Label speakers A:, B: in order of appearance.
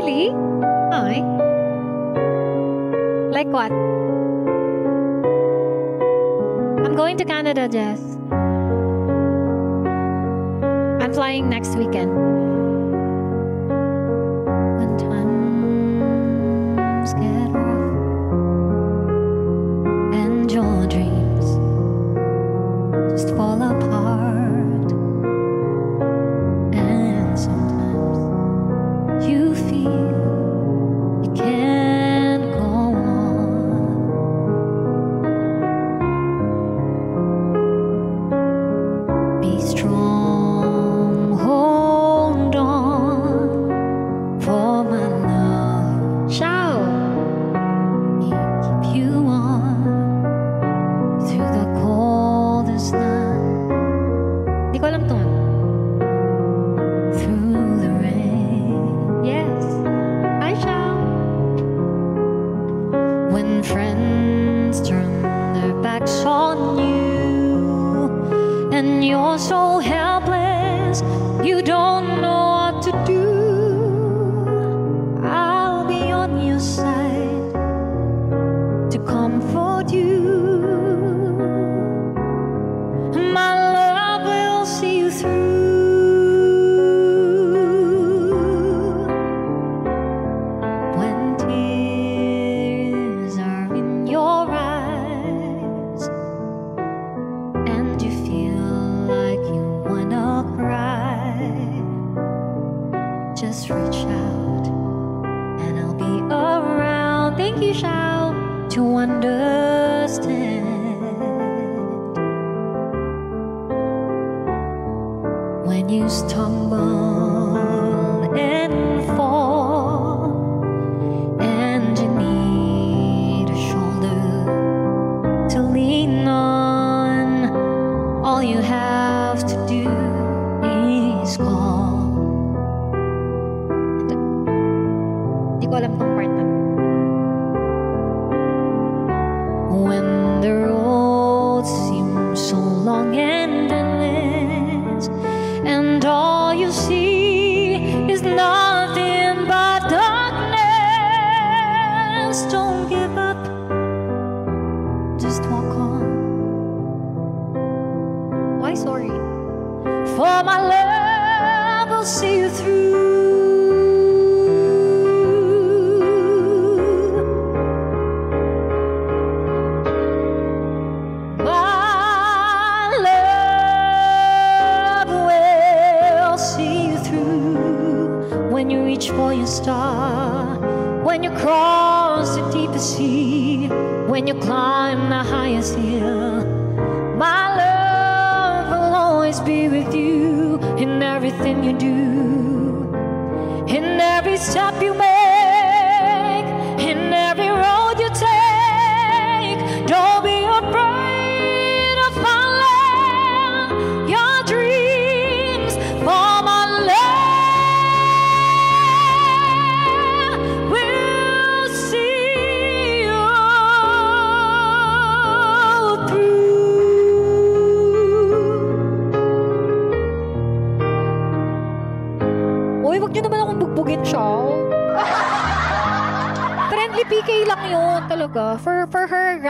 A: Really? Hi. Like what? I'm going to Canada, Jess. I'm flying next weekend. On you. And you're so helpless, you don't know just reach out and I'll be around. Thank you, Shao, to understand. When you stumble and fall, and you need a shoulder to lean on, all you have alam tong part na. When the road seems so long and endless, and all you see is nothing but darkness, don't give up, just walk on. Why sorry? For my love will see you through. When you reach for your star, when you cross the deepest sea, when you climb the highest hill. My love will always be with you in everything you do, in every step you make, huwag nyo naman akong bugbugin siya. Friendly PK lang yun, talaga. For, for her